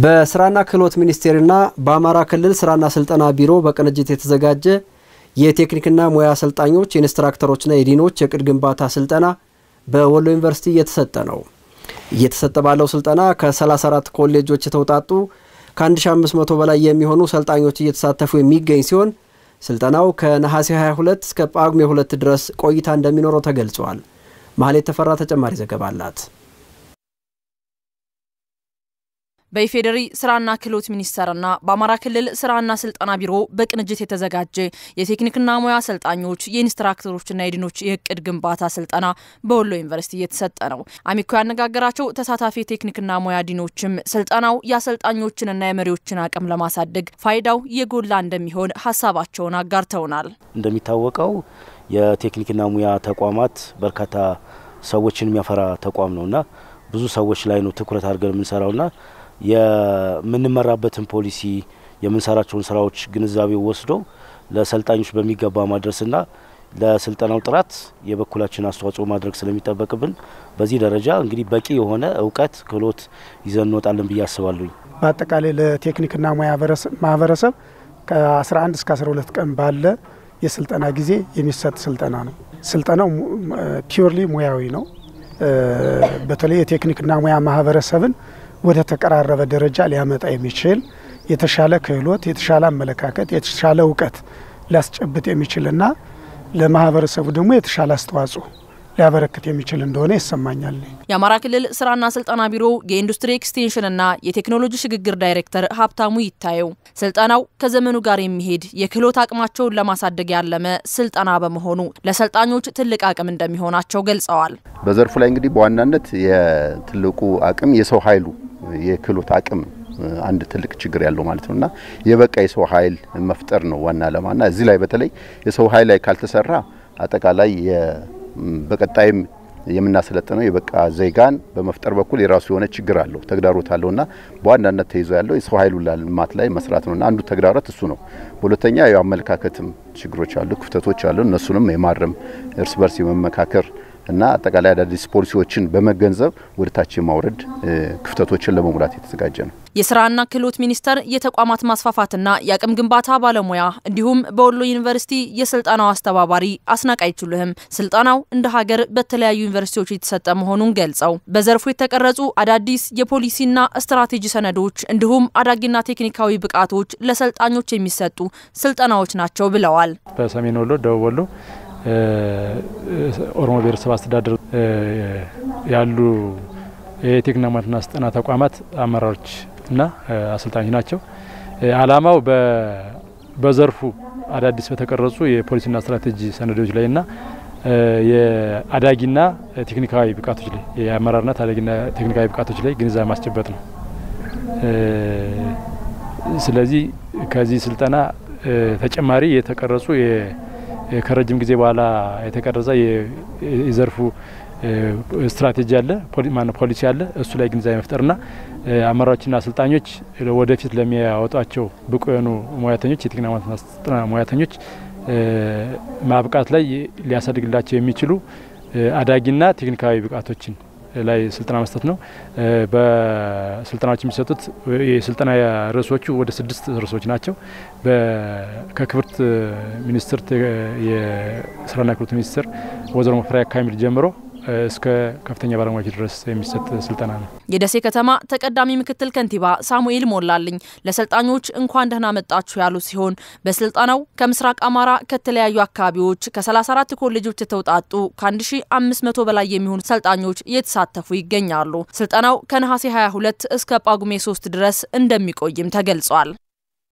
በስራና ክህሎት ሚኒስቴርና በአማራ ክልል ስራና ስልጠና ቢሮ በቅንጅት የተዘጋጀ የቴክኒክና ሙያ አሰልጣኞች የኢንስትራክተሮችና የዲኖች የቅድ ግንባታ ስልጠና በወሎ ዩኒቨርሲቲ እየተሰጠ ነው። እየተሰጠ ባለው ስልጠና ከ34 ኮሌጆች የተውጣጡ ከ1500 በላይ የሚሆኑ ሰልጣኞች እየተሳተፉ የሚገኝ ሲሆን ስልጠናው ከነሐሴ 22 እስከ ጳጉሜ 2 ድረስ ቆይታ እንደሚኖረው ተገልጿል። መሀሌት ተፈራ ተጨማሪ ዘገባ አላት። በኢፌዴሪ ስራና ክህሎት ሚኒስቴርና በአማራ ክልል ስራና ስልጠና ቢሮ በቅንጅት የተዘጋጀ የቴክኒክና ሙያ አሰልጣኞች የኢንስትራክተሮችና የዲኖች የእቅድ ግንባታ ስልጠና በወሎ ዩኒቨርሲቲ እየተሰጠ ነው። አሚኮ ያነጋገራቸው ተሳታፊ የቴክኒክና ሙያ ዲኖችም ስልጠናው የአሰልጣኞችንና የመሪዎችን አቅም ለማሳደግ ፋይዳው የጎላ እንደሚሆን ሀሳባቸውን አጋርተውናል። እንደሚታወቀው የቴክኒክና ሙያ ተቋማት በርካታ ሰዎችን የሚያፈራ ተቋም ነውና ብዙ ሰዎች ላይ ነው ትኩረት አድርገን የምንሰራውና የምንመራበትን ፖሊሲ የምንሰራቸውን ስራዎች ግንዛቤ ወስዶ ለሰልጣኞች በሚገባ ማድረስና ለስልጠናው ጥራት የበኩላችን አስተዋጽኦ ማድረግ ስለሚጠበቅብን በዚህ ደረጃ እንግዲህ በቂ የሆነ እውቀት፣ ክህሎት ይዘን እንወጣለን ብዬ አስባለሁኝ። በአጠቃላይ ለቴክኒክና ሙያ ማህበረሰብ ከ11 እስከ 12 ቀን ባለ የስልጠና ጊዜ የሚሰጥ ስልጠና ነው። ስልጠናው purely ሙያዊ ነው። በተለይ የቴክኒክና ሙያ ማህበረሰብን ወደ ተቀራረበ ደረጃ ሊያመጣ የሚችል የተሻለ ክህሎት፣ የተሻለ አመለካከት፣ የተሻለ እውቀት ሊያስጨብጥ የሚችልና ለማህበረሰቡ ደግሞ የተሻለ አስተዋጽኦ ሊያበረክት የሚችል እንደሆነ ይሰማኛል። የአማራ ክልል ስራና ስልጠና ቢሮ የኢንዱስትሪ ኤክስቴንሽንና የቴክኖሎጂ ሽግግር ዳይሬክተር ሀብታሙ ይታየው ስልጠናው ከዘመኑ ጋር የሚሄድ የክህሎት አቅማቸውን ለማሳደግ ያለመ ስልጠና በመሆኑ ለሰልጣኞች ትልቅ አቅም እንደሚሆናቸው ገልጸዋል። በዘርፉ ላይ እንግዲህ በዋናነት የትልቁ አቅም የሰው ኃይሉ የክህሎት አቅም አንድ ትልቅ ችግር ያለው ማለት ነውና የበቃ የሰው ኃይል መፍጠር ነው ዋና ዓላማና እዚህ ላይ በተለይ የሰው ኃይል ላይ ካልተሰራ አጠቃላይ በቀጣይም የምናሰለጥነው የበቃ ዜጋን በመፍጠር በኩል የራሱ የሆነ ችግር አለው፣ ተግዳሮት አለውና በዋናነት ተይዞ ያለው የሰው ኃይሉ ልማት ላይ መስራት ነውና አንዱ ተግዳሮት እሱ ነው። በሁለተኛ ያው አመለካከትም ችግሮች አሉ፣ ክፍተቶች አሉ። እነሱንም የማረም እርስ በርስ የመመካከር እና አጠቃላይ አዳዲስ ፖሊሲዎችን በመገንዘብ ወደ ታች የማውረድ ክፍተቶችን ለመሙላት የተዘጋጀ ነው። የስራና ክህሎት ሚኒስቴር የተቋማት ማስፋፋትና የአቅም ግንባታ ባለሙያ እንዲሁም በወሎ ዩኒቨርሲቲ የስልጠናው አስተባባሪ አስናቃይ ችሉህም ስልጠናው እንደ ሀገር በተለያዩ ዩኒቨርሲቲዎች የተሰጠ መሆኑን ገልጸው በዘርፉ የተቀረጹ አዳዲስ የፖሊሲና ስትራቴጂ ሰነዶች እንዲሁም አዳጊና ቴክኒካዊ ብቃቶች ለሰልጣኞች የሚሰጡ ስልጠናዎች ናቸው ብለዋል። በሰሜን ወሎ፣ ደቡብ ወሎ ኦሮሞ ብሔረሰብ አስተዳደር ያሉ የቴክኒክና ሙያና ስልጠና ተቋማት አመራሮች እና አሰልጣኞች ናቸው። አላማው በዘርፉ አዳዲስ በተቀረጹ የፖሊሲና ስትራቴጂ ሰነዶች ላይና የአዳጊና ቴክኒካዊ ብቃቶች ላይ የአመራርና አዳጊና ቴክኒካዊ ብቃቶች ላይ ግንዛቤ ማስጨበጥ ነው። ስለዚህ ከዚህ ስልጠና ተጨማሪ የተቀረጹ ከረጅም ጊዜ በኋላ የተቀረጸ የዘርፉ ስትራቴጂ አለ፣ ፖሊሲ አለ። እሱ ላይ ግንዛቤ መፍጠርና አመራሮችና አሰልጣኞች ወደፊት ለሚያወጧቸው ብቁ የሆኑ ሙያተኞች የቴክኒክና ስልጠና ሙያተኞች ማብቃት ላይ ሊያሳድግላቸው የሚችሉ አዳጊና ቴክኒካዊ ብቃቶችን ላይ ስልጠና መስጠት ነው። በስልጠናዎች የሚሰጡት የስልጠና ርዕሶቹ ወደ ስድስት ርዕሶች ናቸው። ከክብርት ሚኒስትር የስራና ክህሎት ሚኒስትር ወይዘሮ ሙፈሪያት ካሚል ጀምሮ እስከ ከፍተኛ ባለሙያዎች ድረስ የሚሰጥ ስልጠና ነው። የደሴ ከተማ ተቀዳሚ ምክትል ከንቲባ ሳሙኤል ሞላልኝ ለሰልጣኞች እንኳን ደህና መጣችሁ ያሉ ሲሆን በስልጠናው ከምስራቅ አማራ ከተለያዩ አካባቢዎች ከ34 ኮሌጆች የተውጣጡ ከ1500 በላይ የሚሆኑ ሰልጣኞች እየተሳተፉ ይገኛሉ። ስልጠናው ከነሐሴ 22 እስከ ጳጉሜ 3 ድረስ እንደሚቆይም ተገልጿል።